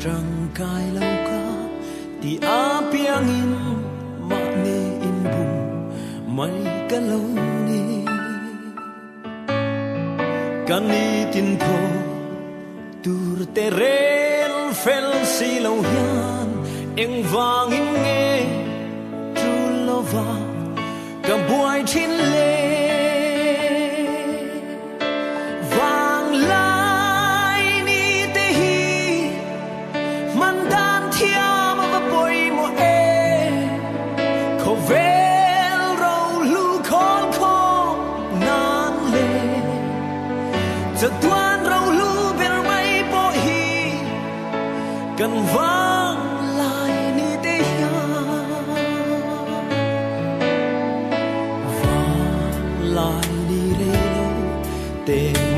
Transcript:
trăng cài lâu ca thì a piang in ma ne in bum mai ka lâu ni kan ni tin po tur te rel, fel si lo hian, eng vang in nghe tru lo va ka buai chin le จะทวนเราลูเบลไม่ปอฮีกันวางลายนี่ได้ยาวางลายนี่เร็วเต็